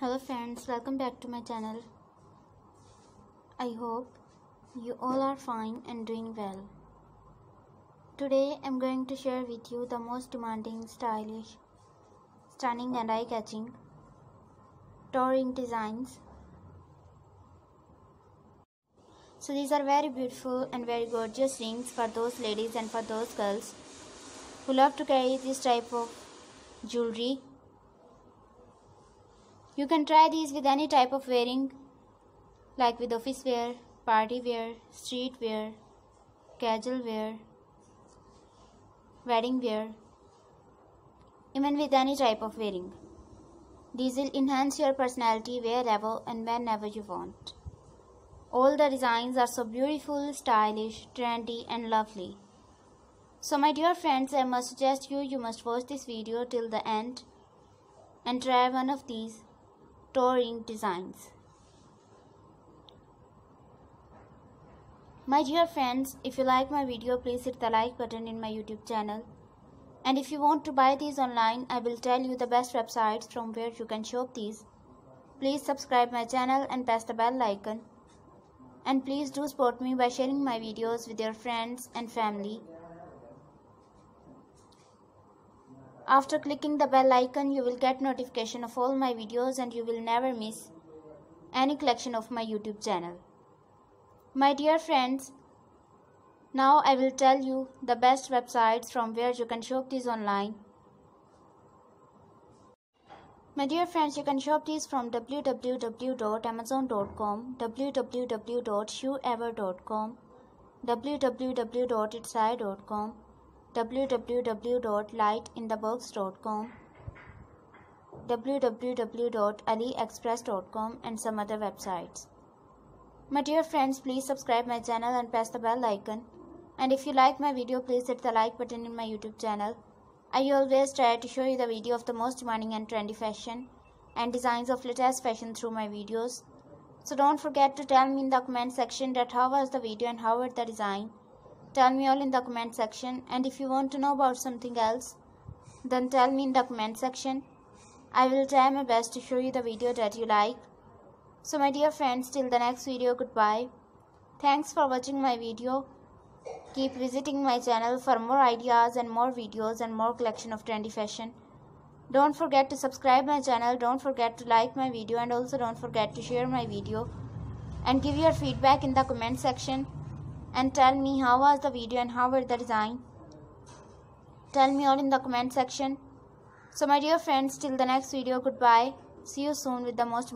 Hello friends, welcome back to my channel. I hope you all are fine and doing well. Today I'm going to share with you the most demanding, stylish, stunning and eye-catching toe ring designs. So these are very beautiful and very gorgeous rings for those ladies and for those girls who love to carry this type of jewelry you can try these with any type of wearing like with office wear, party wear, street wear, casual wear, wedding wear, even with any type of wearing. These will enhance your personality wherever and whenever you want. All the designs are so beautiful, stylish, trendy and lovely. So my dear friends, I must suggest you, you must watch this video till the end and try one of these toe ring designs. My dear friends, if you like my video, please hit the like button in my YouTube channel. And if you want to buy these online, I will tell you the best websites from where you can shop these. Please subscribe my channel and press the bell icon. And please do support me by sharing my videos with your friends and family. After clicking the bell icon, you will get notification of all my videos and you will never miss any collection of my YouTube channel. My dear friends, now I will tell you the best websites from where you can shop these online. My dear friends, you can shop these from www.amazon.com, www.shoeever.com, www.etsy.com, www.lightinthebox.com, www.aliexpress.com and some other websites. My dear friends, please subscribe my channel and press the bell icon. And if you like my video, please hit the like button in my YouTube channel. I always try to show you the video of the most demanding and trendy fashion and designs of latest fashion through my videos. So don't forget to tell me in the comment section that how was the video and how was the design. Tell me all in the comment section and if you want to know about something else, then tell me in the comment section. I will try my best to show you the video that you like. So my dear friends, till the next video, goodbye. Thanks for watching my video. Keep visiting my channel for more ideas and more videos and more collection of trendy fashion. Don't forget to subscribe my channel, don't forget to like my video and also don't forget to share my video. And give your feedback in the comment section and tell me how was the video and how were the design. Tell me all in the comment section. So my dear friends, till the next video, goodbye. See you soon with the most